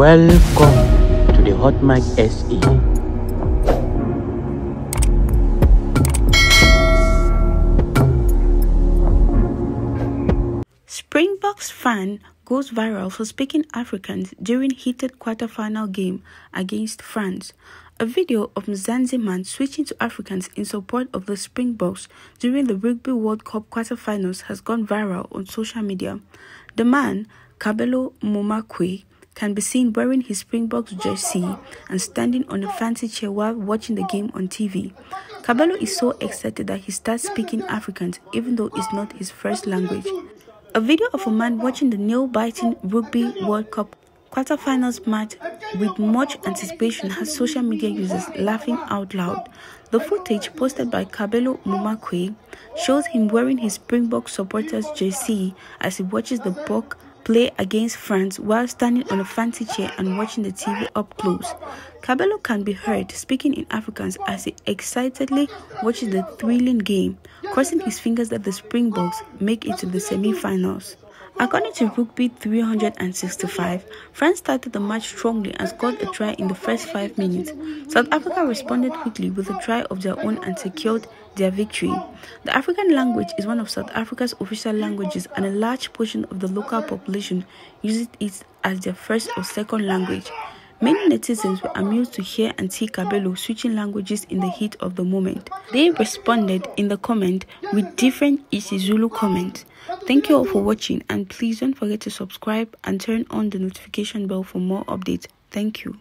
Welcome to the Hot Mic SE. Springboks fan goes viral for speaking Afrikaans during heated quarter-final game against France. A video of Mzansi man switching to Afrikaans in support of the Springboks during the Rugby World Cup quarter-finals has gone viral on social media. The man, Kabelo Mumakwe, can be seen wearing his Springboks jersey and standing on a fancy chair while watching the game on TV. Kabelo is so excited that he starts speaking Afrikaans even though it's not his first language. A video of a man watching the nail-biting Rugby World Cup quarterfinals match with much anticipation has social media users laughing out loud. The footage posted by Kabelo Mumakwe shows him wearing his Springbok supporters jersey as he watches the Bok play against France while standing on a fancy chair and watching the TV up close. Kabelo can be heard speaking in Afrikaans as he excitedly watches the thrilling game, crossing his fingers that the Springboks make it to the semi-finals. According to Rugby 365, France started the match strongly and scored a try in the first five minutes. South Africa responded quickly with a try of their own and secured their victory. The Afrikaans language is one of South Africa's official languages and a large portion of the local population uses it as their first or second language. Many netizens were amused to hear and see Kabelo switching languages in the heat of the moment. They responded in the comment with different isiZulu comments. Thank you all for watching and please don't forget to subscribe and turn on the notification bell for more updates. Thank you.